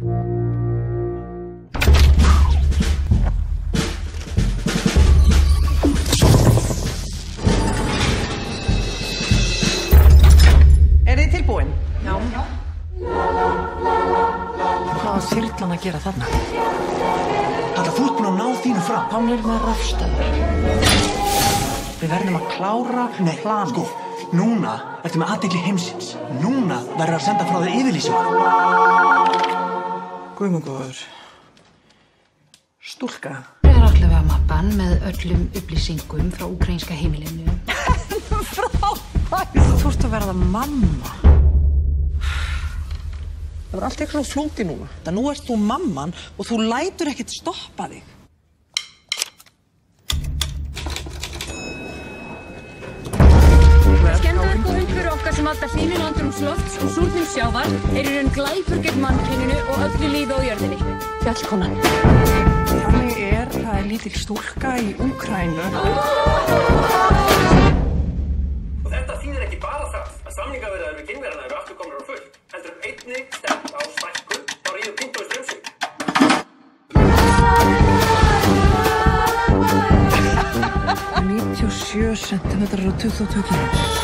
Er þið tilbúin? Já. Hvað var þyrlan að gera þarna? Halla, þú ert búin að ná þínu fram. Hann er með rafstöðar. Við verðum að klára Nei, plan. sko, núna ertu með aðdegli heimsins. Núna verður að senda frá þig yfirlýsingu. Guðmungur. Stúlka. Það er allavega mappan með öllum upplýsingum frá ukrainska heimilinu. Þú ert að verða mamma. Það var allt eitthvað flóti núna. Það nú ert þú mamman og þú lætur ekkert stoppa þig. Og umhverju okkar sem valda hlýnun andrumslofts og súrnum sjávar er í raun glæpur gegn mannkyninu og öllu lífi á jörðinni. Fjallkonan. Þannig er, það er lítil stúlka í Úkrænu. Og þetta þýðir ekki bara það að samningaverðar við kynverðarna eru aftur komnar á full, heldur um einnig stemt á stækkun á ríðu pinto í strömsvík. 97 cm og 22 kg.